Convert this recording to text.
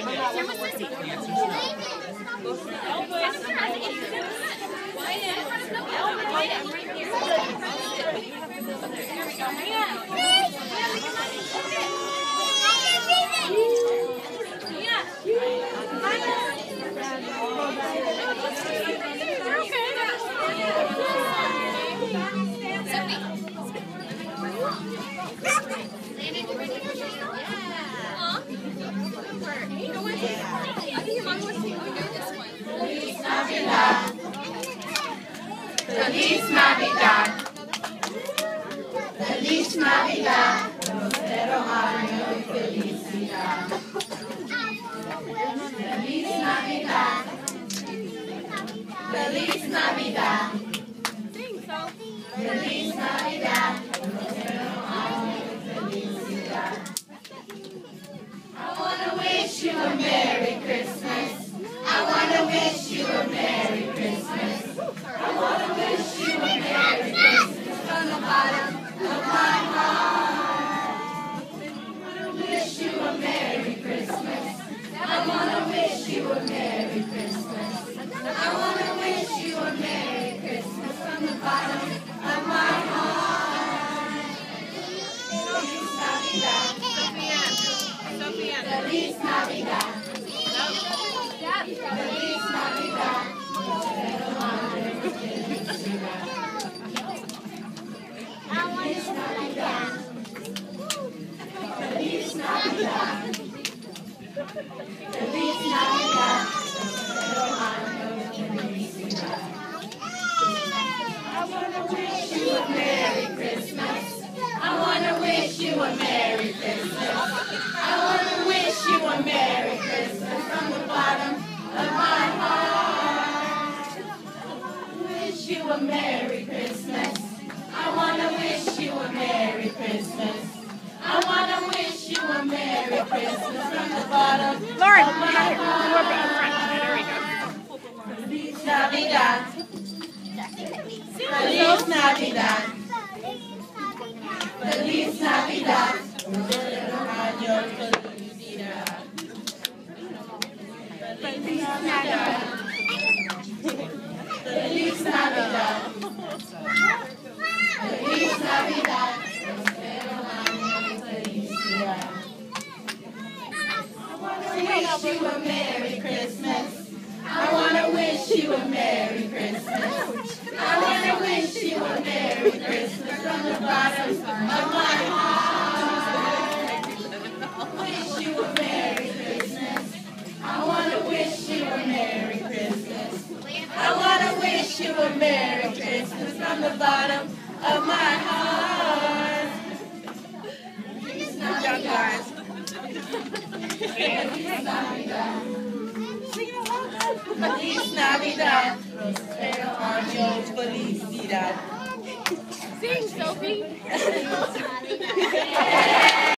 Landon, Feliz Navidad. Feliz Navidad. Feliz Navidad. Feliz Navidad. Feliz Navidad. Felicidad. I want to wish you a Merry Christmas. I want to wish wish you a Merry Christmas. I want to wish you a Merry Christmas from the bottom of my heart. Feliz Navidad. Feliz Navidad. Feliz Navidad. Prospero año y felicidad. Feliz Navidad. Feliz Navidad. Feliz Navidad. Prospero año y felicidad. I want to wish you a Merry Christmas. I want to wish you a Merry Christmas. I want to wish you a Merry Christmas from the bottom of my heart. Wish you a Merry Christmas. I want to wish you a Merry Christmas. I want to wish you a Merry Christmas from the bottom Lauryn, of my out here. You heart. up in front. There we go. Feliz Navidad. Feliz Navidad. Feliz Navidad. Feliz Navidad. Feliz Navidad. Feliz Navidad. I want to wish you a Merry Christmas. I want to wish you a Merry Christmas. I want to wish you a Merry Christmas from the bottom of my Merry Christmas from the bottom of my heart. Feliz Navidad. Feliz Navidad. Feliz Navidad. Prospero año felicidad. Sing, Sophie.